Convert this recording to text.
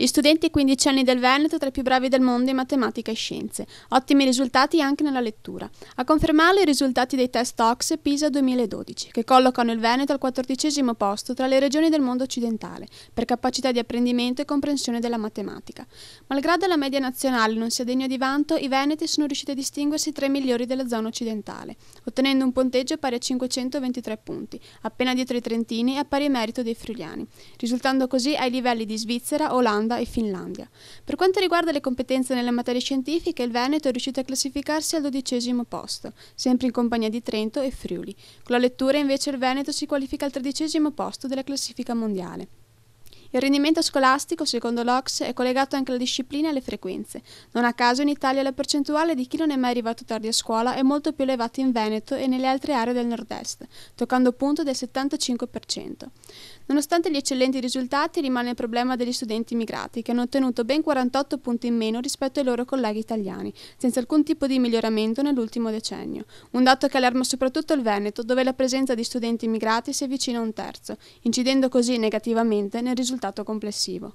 Gli studenti 15 anni del Veneto tra i più bravi del mondo in matematica e scienze. Ottimi risultati anche nella lettura. A confermarlo i risultati dei test OX PISA 2012, che collocano il Veneto al quattordicesimo posto tra le regioni del mondo occidentale, per capacità di apprendimento e comprensione della matematica. Malgrado la media nazionale non sia degno di vanto, i Veneti sono riusciti a distinguersi tra i migliori della zona occidentale, ottenendo un punteggio pari a 523 punti, appena dietro i trentini e a pari merito dei friuliani, risultando così ai livelli di Svizzera, Olanda, Olanda e Finlandia. Per quanto riguarda le competenze nelle materie scientifiche, il Veneto è riuscito a classificarsi al dodicesimo posto, sempre in compagnia di Trento e Friuli. Con la lettura invece il Veneto si qualifica al tredicesimo posto della classifica mondiale. Il rendimento scolastico, secondo l'Ox, è collegato anche alla disciplina e alle frequenze. Non a caso in Italia la percentuale di chi non è mai arrivato tardi a scuola è molto più elevata in Veneto e nelle altre aree del nord-est, toccando punto del 75%. Nonostante gli eccellenti risultati, rimane il problema degli studenti immigrati, che hanno ottenuto ben 48 punti in meno rispetto ai loro colleghi italiani, senza alcun tipo di miglioramento nell'ultimo decennio. Un dato che allarma soprattutto il Veneto, dove la presenza di studenti immigrati si avvicina a un terzo, incidendo così negativamente nel risultato complessivo.